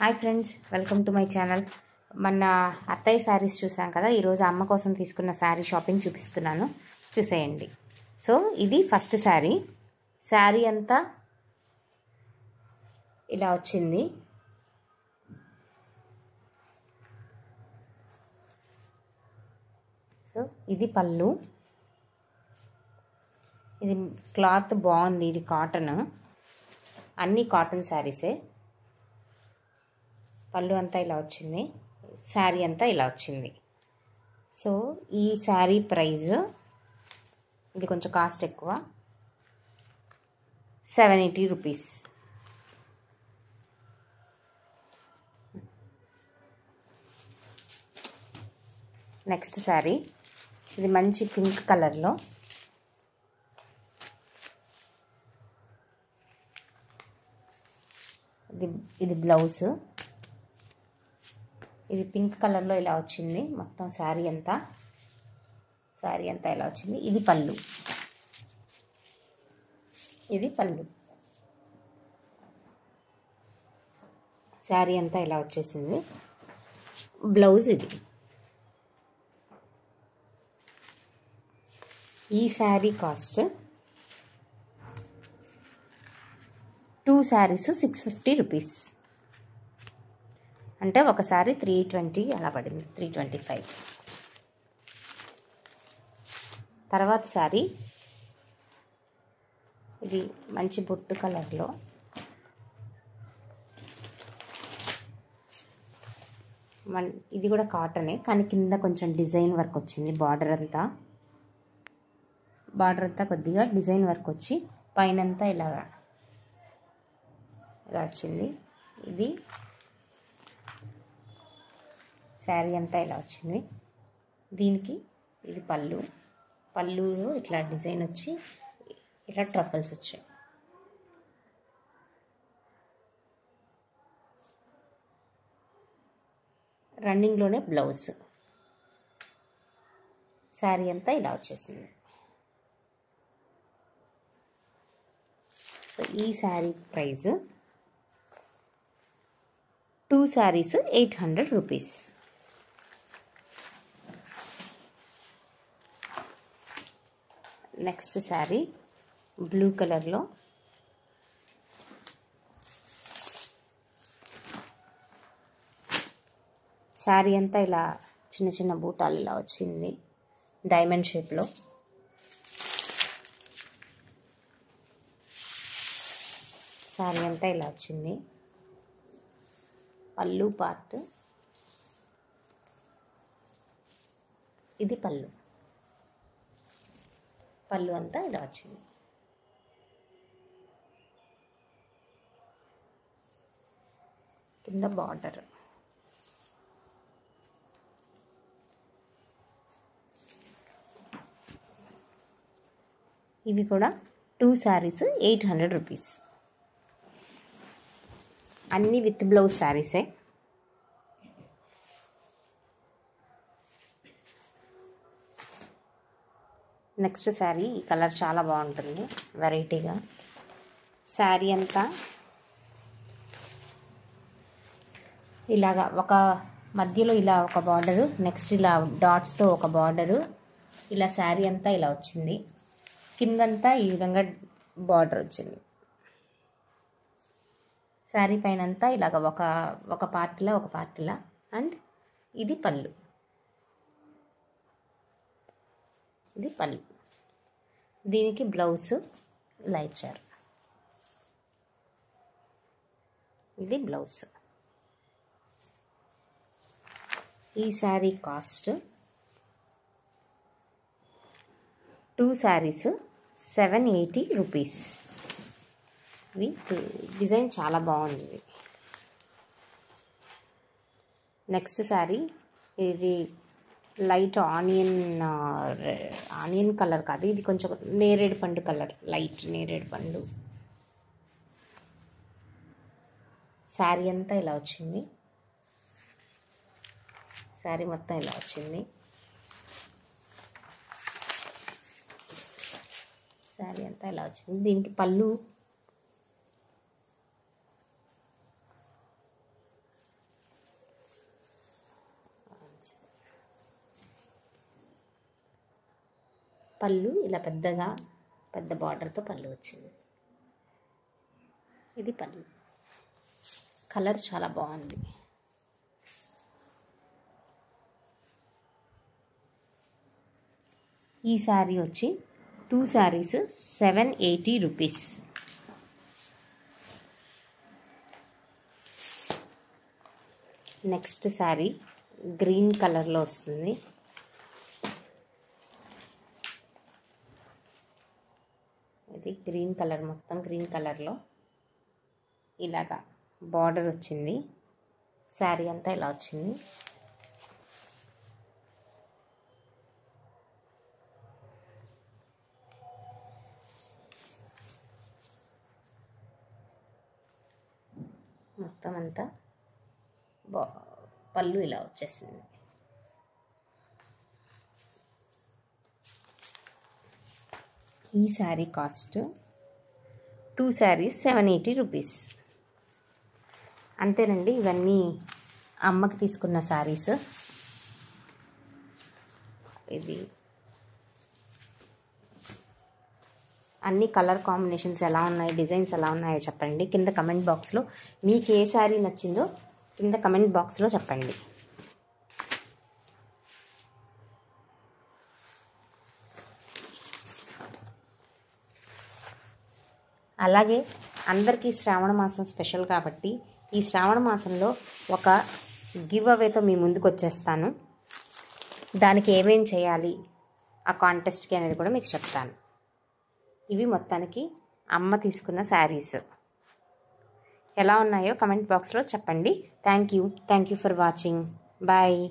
Hi friends welcome to my channel. మన అత్తయ్య శారీస్ చూసాం కదా ఈరోజు అమ్మ కోసం తీసుకున్న శారీ షాపింగ్ చూపిస్తున్నాను. చూసేయండి. సో ఇది ఫస్ట్ శారీ. శారీ అంతా ఇలా వచ్చింది. సో ఇది పళ్ళు. ఇది క్లాత్ బాగుంది ఇది కాటన్. అన్నీ కాటన్ శారీసే. పళ్ళు అంతా ఇలా వచ్చింది శారీ అంతా ఇలా వచ్చింది. సో ఈ శారీ ప్రైస్ ఇది కొంచెం కాస్ట్ ఎక్కువ. Seven eighty rupees. Next sari ఇది మంచి పింక్ కలర్లో. ఇది ఇది బ్లౌజ్. ఇది పింక్ కలర్లో ఇలా వచ్చింది. మొత్తం శారీ అంతా. శారీ అంతా ఇలా వచ్చింది. ఇది పళ్ళు. ఇది పళ్ళు. శారీ అంతా ఇలా వచ్చేసింది. బ్లౌజ్ ఇది. ఈ sari cost two saris six fifty rupees. అంటే ఒకసారి త్రీ ట్వంటీ అలా పడింది త్రీ ట్వంటీ ఫైవ్ తర్వాత శారీ ఇది మంచి బొట్టు కలర్లో. మన్ ఇది కూడా కాటనే కానీ కింద కొంచెం డిజైన్ వర్క్ వచ్చింది బార్డర్ అంతా. బార్డర్ అంతా కొద్దిగా డిజైన్ వర్క్ వచ్చి పైనంతా ఇలాగా ఇలా వచ్చింది. ఇది శారీ అంతా ఇలా వచ్చింది. దీనికి ఇది పళ్ళు. పళ్ళులో ఇట్లా డిజైన్ వచ్చి ఇట్లా ట్రఫల్స్ వచ్చాయి. రన్నింగ్లోనే బ్లౌజ్. శారీ అంతా ఇలా వచ్చేసింది. సో ఈ sari price two saris eight hundred rupees. Next sari blue కలర్లో. శారీ అంతా ఇలా చిన్న చిన్న బూటాలు ఇలా వచ్చింది. డైమండ్ షేప్లో శారీ అంతా ఇలా వచ్చింది. పళ్ళు పార్ట్. ఇది పళ్ళు. పళ్ళు అంతా ఇలా వచ్చింది. కింద బార్డర్. ఇవి కూడా two saris eight hundred rupees. అన్నీ విత్ బ్లౌజ్ శారీసే. నెక్స్ట్ శారీ ఈ కలర్ చాలా బాగుంటుంది వెరైటీగా. శారీ అంతా ఇలాగా ఒక మధ్యలో ఇలా ఒక బార్డరు నెక్స్ట్ ఇలా డాట్స్తో ఒక బార్డరు. ఇలా శారీ అంతా ఇలా వచ్చింది. కిందంతా ఈ విధంగా బార్డర్ వచ్చింది. శారీ పైన అంతా ఇలాగ ఒక ఒక పార్టీలా ఒక పార్టీలా. అండ్ ఇది పళ్ళు. ఇది పళ్ళు. దీనికి బ్లౌజ్ ఇలా ఇచ్చారు ఇది బ్లౌజ్. ఈ sari cost two saris seven eighty rupees. ఇవి డిజైన్ చాలా బాగుంది. నెక్స్ట్ శారీ ఇది లైట్ ఆనియన్ ఆనియన్ కలర్ కాదు ఇది కొంచెం నేరేడు పండు కలర్ లైట్ నేరేడు పండు. శారీ అంతా ఇలా వచ్చింది. శారీ మొత్తం ఇలా వచ్చింది. శారీ అంతా ఇలా వచ్చింది. దీనికి పళ్ళు పళ్ళు ఇలా పెద్దగా పెద్ద బార్డర్తో పళ్ళు వచ్చింది. ఇది పళ్ళు. కలర్ చాలా బాగుంది. ఈ శారీ వచ్చి two saris seven eighty rupees. Next sari green కలర్లో వస్తుంది. ఇది గ్రీన్ కలర్ మొత్తం గ్రీన్ కలర్లో ఇలాగా బార్డర్ వచ్చింది. శారీ అంతా ఇలా వచ్చింది. మొత్తం అంతా బా పళ్ళు ఇలా వచ్చేసింది. ఈ sari cost two saris seven eighty rupees. అంతేనండి ఇవన్నీ అమ్మకి తీసుకున్న శారీస్. ఇది అన్ని కలర్ కాంబినేషన్స్ ఎలా ఉన్నాయి డిజైన్స్ ఎలా ఉన్నాయో చెప్పండి. కింద కమెంట్ బాక్స్లో మీకు ఏ శారీ నచ్చిందో కింద కమెంట్ బాక్స్లో చెప్పండి. అలాగే అందరికీ శ్రావణ మాసం స్పెషల్ కాబట్టి ఈ శ్రావణ మాసంలో ఒక గివ్ అవేతో మీ ముందుకు వచ్చేస్తాను. దానికి ఏమేం చేయాలి? ఆ కాంటెస్ట్కి అనేది కూడా మీకు చెప్తాను. ఇవి మొత్తానికి అమ్మ తీసుకున్న శారీస్. ఎలా ఉన్నాయో కమెంట్ బాక్స్లో చెప్పండి. Thank you. Thank you for watching. Bye.